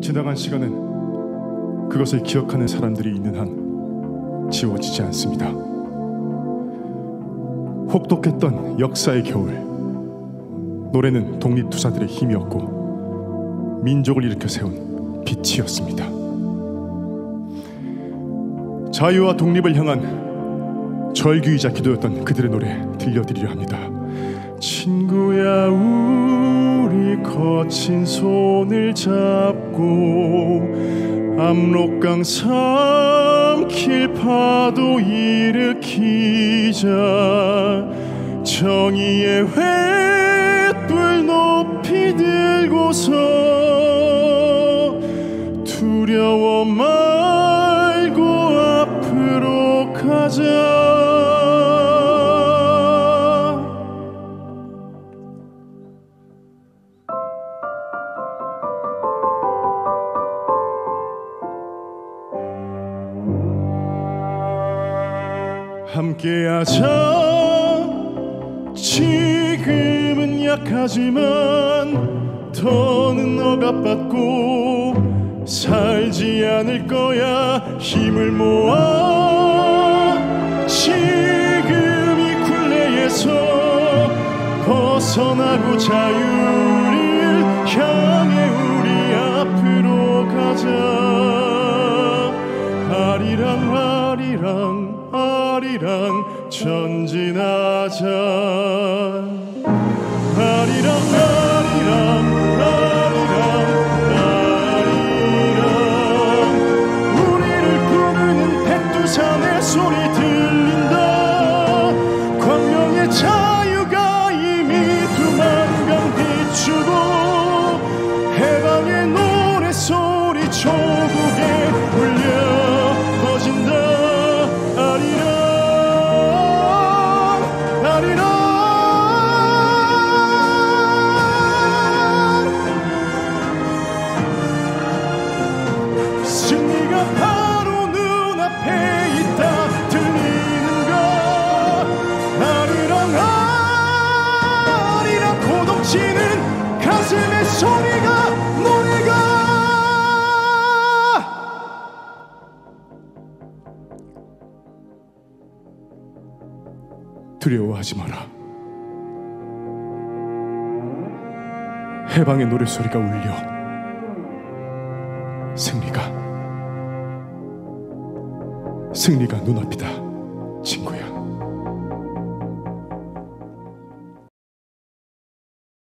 지나간 시간은 그것을 기억하는 사람들이 있는 한 지워지지 않습니다. 혹독했던 역사의 겨울. 노래는 독립투사들의 힘이었고 민족을 일으켜 세운 빛이었습니다. 자유와 독립을 향한 절규이자 기도였던 그들의 노래 들려드리려 합니다. 친구야 우리 거친 손을 잡고 압록강 삼킬 파도 일으키자 정의의 횃불 높이 들고서 두려워 말고 앞으로 가자 함께하자. 지금은 약하지만 더는 억압받고 살지 않을 거야. 힘을 모아. 지금 이 굴레에서 벗어나고 자유 아리랑 아리랑 아리랑 전진하자. 아리랑 아리랑 아리랑 아리랑. 우리를 부르는 백두산의 소리 들린다. 광명의 자유가 이미 두만강 비추고 해방의 노래소리 조 앞에 있다 들리는가 아리랑 아리랑 고동치는 가슴의 소리가 노래가. 두려워하지 마라. 해방의 노래소리가 울려. 승리가 승리가 눈앞이다, 친구야.